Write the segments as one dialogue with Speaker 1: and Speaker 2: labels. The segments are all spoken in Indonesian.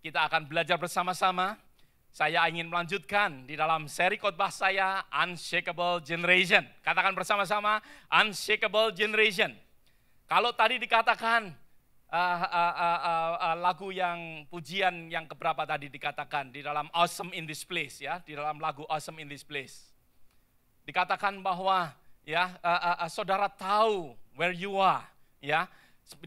Speaker 1: kita akan belajar bersama-sama. Saya ingin melanjutkan di dalam seri khotbah saya Unshakable Generation. Katakan bersama-sama Unshakable Generation. Kalau tadi dikatakan uh, uh, uh, uh, uh, lagu yang pujian yang keberapa tadi dikatakan di dalam Awesome in this place ya, di dalam lagu Awesome in this place. Dikatakan bahwa ya uh, uh, uh, saudara tahu where you are ya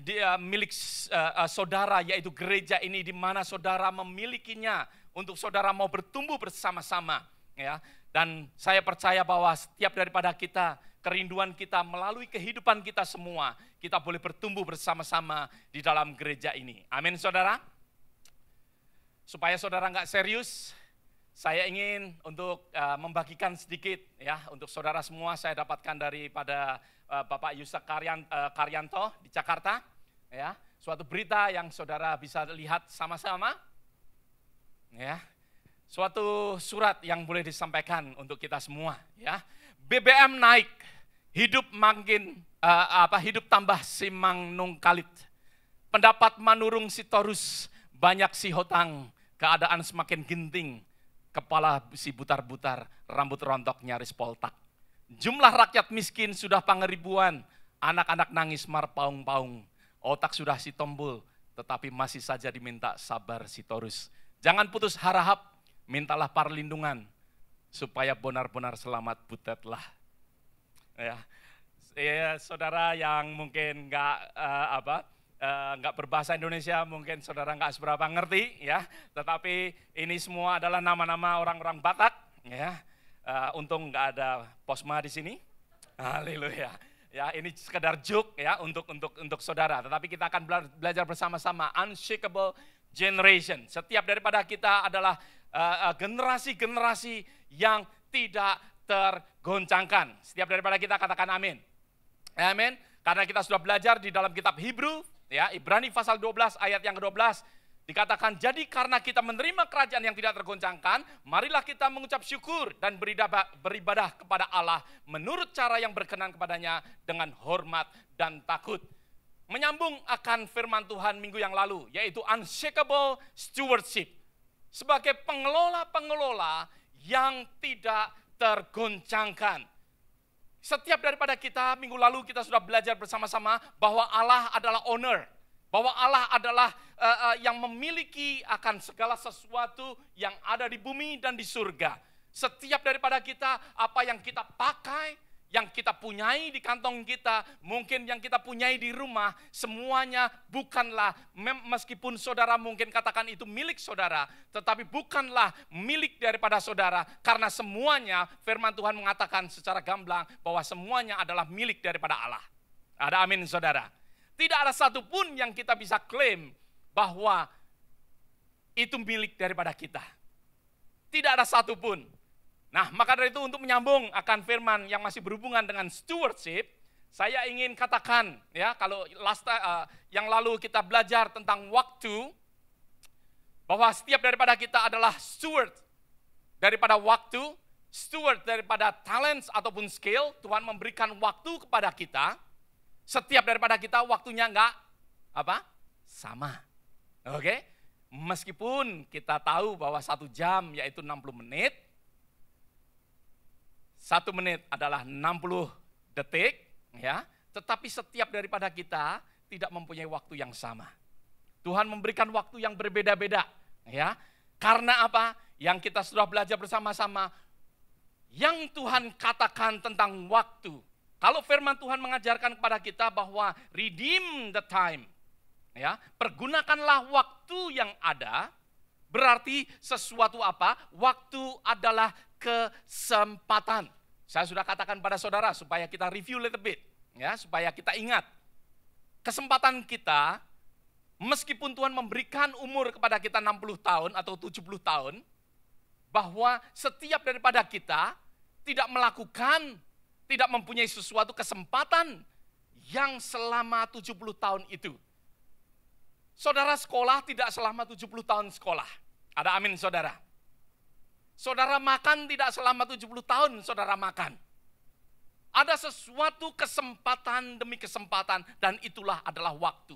Speaker 1: dia milik uh, saudara yaitu gereja ini di mana saudara memilikinya untuk saudara mau bertumbuh bersama-sama ya. Dan saya percaya bahwa setiap daripada kita kerinduan kita melalui kehidupan kita semua, kita boleh bertumbuh bersama-sama di dalam gereja ini. Amin saudara. Supaya saudara nggak serius, saya ingin untuk uh, membagikan sedikit ya untuk saudara semua saya dapatkan daripada uh, Bapak Yusak uh, Karyanto di Jakarta ya. Suatu berita yang saudara bisa lihat sama-sama ya. Suatu surat yang boleh disampaikan untuk kita semua ya. BBM naik hidup makin uh, apa hidup tambah simang nung kalit. Pendapat manurung si torus banyak si hotang. Keadaan semakin genting kepala si butar-butar rambut rontok nyaris poltak jumlah rakyat miskin sudah pangeribuan anak-anak nangis marpaung-paung otak sudah si tombol tetapi masih saja diminta sabar si torus Jangan putus harap, mintalah perlindungan supaya benar-benar selamat butetlah. Ya, ya saudara yang mungkin nggak uh, apa uh, nggak berbahasa Indonesia, mungkin saudara nggak seberapa ngerti ya. Tetapi ini semua adalah nama-nama orang-orang Batak ya. Uh, untung nggak ada posma di sini. Haleluya. Ya, ini sekedar joke ya untuk untuk untuk saudara. Tetapi kita akan belajar bersama-sama unshakable generation. Setiap daripada kita adalah uh, uh, generasi-generasi yang tidak tergoncangkan. Setiap daripada kita katakan amin. Amin. Karena kita sudah belajar di dalam kitab Hebrew, ya, Ibrani pasal 12 ayat yang ke-12 dikatakan jadi karena kita menerima kerajaan yang tidak tergoncangkan, marilah kita mengucap syukur dan beribadah, kepada Allah menurut cara yang berkenan kepadanya dengan hormat dan takut menyambung akan firman Tuhan minggu yang lalu, yaitu unshakable stewardship. Sebagai pengelola-pengelola yang tidak tergoncangkan. Setiap daripada kita, minggu lalu kita sudah belajar bersama-sama bahwa Allah adalah owner. Bahwa Allah adalah uh, uh, yang memiliki akan segala sesuatu yang ada di bumi dan di surga. Setiap daripada kita, apa yang kita pakai, yang kita punyai di kantong kita, mungkin yang kita punyai di rumah, semuanya bukanlah, meskipun saudara mungkin katakan itu milik saudara, tetapi bukanlah milik daripada saudara, karena semuanya firman Tuhan mengatakan secara gamblang bahwa semuanya adalah milik daripada Allah. Ada amin saudara. Tidak ada satupun yang kita bisa klaim bahwa itu milik daripada kita. Tidak ada satupun. Nah, maka dari itu untuk menyambung akan firman yang masih berhubungan dengan stewardship, saya ingin katakan ya kalau last uh, yang lalu kita belajar tentang waktu bahwa setiap daripada kita adalah steward daripada waktu, steward daripada talents ataupun skill, Tuhan memberikan waktu kepada kita. Setiap daripada kita waktunya enggak apa? Sama. Oke? Okay? Meskipun kita tahu bahwa satu jam yaitu 60 menit, satu menit adalah 60 detik, ya. Tetapi setiap daripada kita tidak mempunyai waktu yang sama. Tuhan memberikan waktu yang berbeda-beda, ya. Karena apa? Yang kita sudah belajar bersama-sama, yang Tuhan katakan tentang waktu. Kalau firman Tuhan mengajarkan kepada kita bahwa redeem the time, ya, pergunakanlah waktu yang ada, berarti sesuatu apa? Waktu adalah kesempatan. Saya sudah katakan pada saudara supaya kita review little bit, ya, supaya kita ingat. Kesempatan kita meskipun Tuhan memberikan umur kepada kita 60 tahun atau 70 tahun, bahwa setiap daripada kita tidak melakukan, tidak mempunyai sesuatu kesempatan yang selama 70 tahun itu. Saudara sekolah tidak selama 70 tahun sekolah. Ada amin saudara. Saudara makan tidak selama 70 tahun saudara makan. Ada sesuatu kesempatan demi kesempatan dan itulah adalah waktu.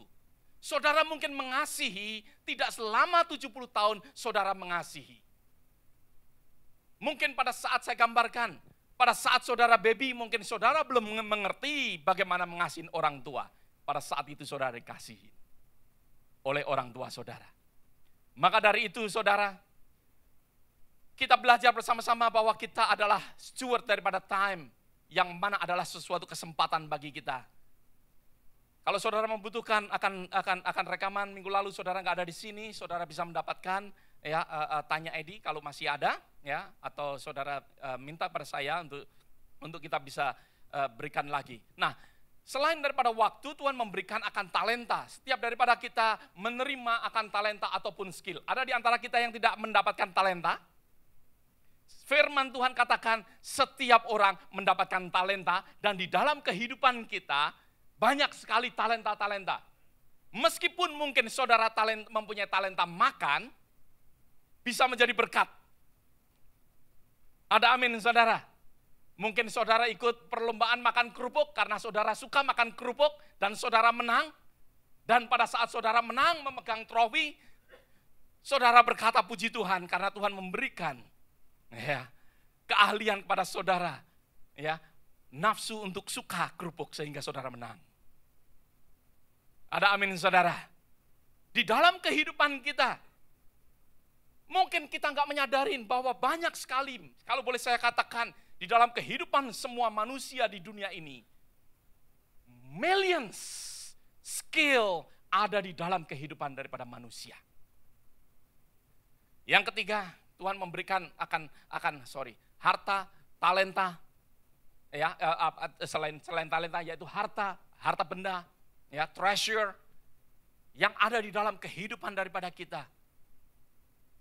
Speaker 1: Saudara mungkin mengasihi, tidak selama 70 tahun saudara mengasihi. Mungkin pada saat saya gambarkan, pada saat saudara baby mungkin saudara belum mengerti bagaimana mengasihi orang tua. Pada saat itu saudara dikasihi oleh orang tua saudara. Maka dari itu saudara, kita belajar bersama-sama bahwa kita adalah steward daripada time yang mana adalah sesuatu kesempatan bagi kita. Kalau saudara membutuhkan akan akan akan rekaman minggu lalu saudara nggak ada di sini, saudara bisa mendapatkan ya uh, uh, tanya Edi kalau masih ada ya atau saudara uh, minta pada saya untuk untuk kita bisa uh, berikan lagi. Nah, selain daripada waktu Tuhan memberikan akan talenta. Setiap daripada kita menerima akan talenta ataupun skill. Ada di antara kita yang tidak mendapatkan talenta? Firman Tuhan katakan setiap orang mendapatkan talenta dan di dalam kehidupan kita banyak sekali talenta-talenta. Meskipun mungkin saudara talent, mempunyai talenta makan, bisa menjadi berkat. Ada amin saudara. Mungkin saudara ikut perlombaan makan kerupuk karena saudara suka makan kerupuk dan saudara menang. Dan pada saat saudara menang memegang trofi, saudara berkata puji Tuhan karena Tuhan memberikan ya, keahlian kepada saudara. ya Nafsu untuk suka kerupuk sehingga saudara menang. Ada amin saudara. Di dalam kehidupan kita, Mungkin kita nggak menyadarin bahwa banyak sekali, kalau boleh saya katakan, di dalam kehidupan semua manusia di dunia ini, millions skill ada di dalam kehidupan daripada manusia. Yang ketiga, Tuhan memberikan akan akan sorry harta, talenta, ya eh, eh, selain selain talenta yaitu harta, harta benda, ya treasure yang ada di dalam kehidupan daripada kita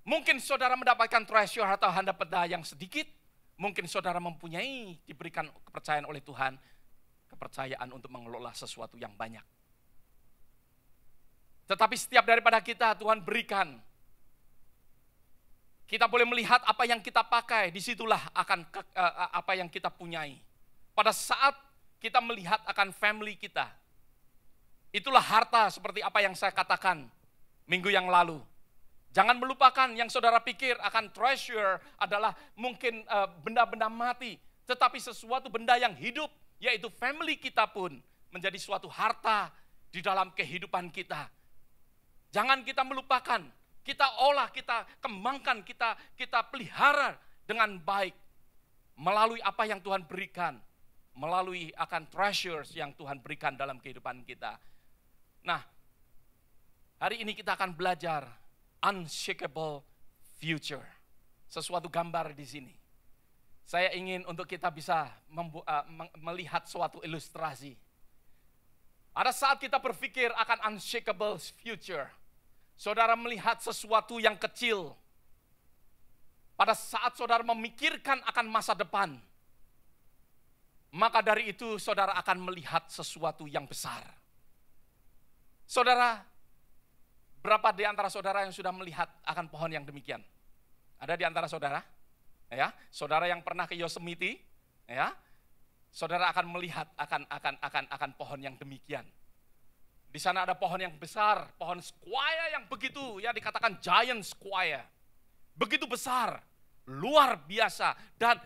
Speaker 1: Mungkin saudara mendapatkan treasure atau handa peda yang sedikit. Mungkin saudara mempunyai, diberikan kepercayaan oleh Tuhan, kepercayaan untuk mengelola sesuatu yang banyak. Tetapi setiap daripada kita Tuhan berikan. Kita boleh melihat apa yang kita pakai, di situlah akan uh, apa yang kita punyai. Pada saat kita melihat akan family kita, itulah harta seperti apa yang saya katakan minggu yang lalu Jangan melupakan yang saudara pikir akan treasure adalah mungkin eh, benda-benda mati, tetapi sesuatu benda yang hidup, yaitu family kita pun menjadi suatu harta di dalam kehidupan kita. Jangan kita melupakan, kita olah, kita kembangkan, kita kita pelihara dengan baik melalui apa yang Tuhan berikan, melalui akan treasures yang Tuhan berikan dalam kehidupan kita. Nah, hari ini kita akan belajar unshakable future. Sesuatu gambar di sini. Saya ingin untuk kita bisa uh, melihat suatu ilustrasi. Ada saat kita berpikir akan unshakable future. Saudara melihat sesuatu yang kecil. Pada saat saudara memikirkan akan masa depan. Maka dari itu saudara akan melihat sesuatu yang besar. Saudara, Berapa di antara saudara yang sudah melihat akan pohon yang demikian? Ada di antara saudara? Ya, saudara yang pernah ke Yosemite, ya, saudara akan melihat akan akan akan akan pohon yang demikian. Di sana ada pohon yang besar, pohon sequoia yang begitu ya dikatakan giant sequoia. Begitu besar, luar biasa dan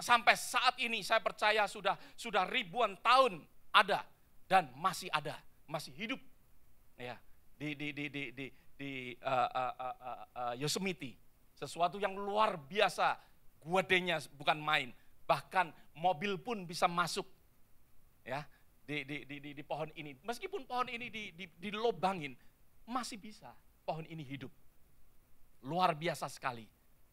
Speaker 1: sampai saat ini saya percaya sudah sudah ribuan tahun ada dan masih ada, masih hidup. Ya di di di di di, di uh, uh, uh, uh, Yosemite. Sesuatu yang luar biasa, guadenya bukan main. Bahkan mobil pun bisa masuk ya di, di, di, di, di pohon ini. Meskipun pohon ini di, di, dilobangin, masih bisa pohon ini hidup. Luar biasa sekali.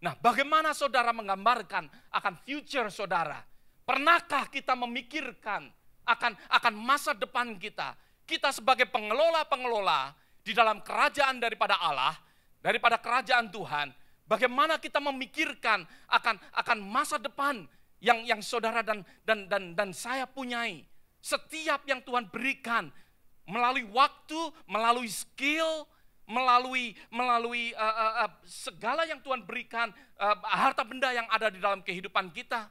Speaker 1: Nah, bagaimana saudara menggambarkan akan future saudara? Pernahkah kita memikirkan akan akan masa depan kita? Kita sebagai pengelola-pengelola di dalam kerajaan daripada Allah, daripada kerajaan Tuhan, bagaimana kita memikirkan akan akan masa depan yang yang saudara dan dan dan dan saya punyai. Setiap yang Tuhan berikan melalui waktu, melalui skill, melalui melalui uh, uh, uh, segala yang Tuhan berikan, uh, harta benda yang ada di dalam kehidupan kita.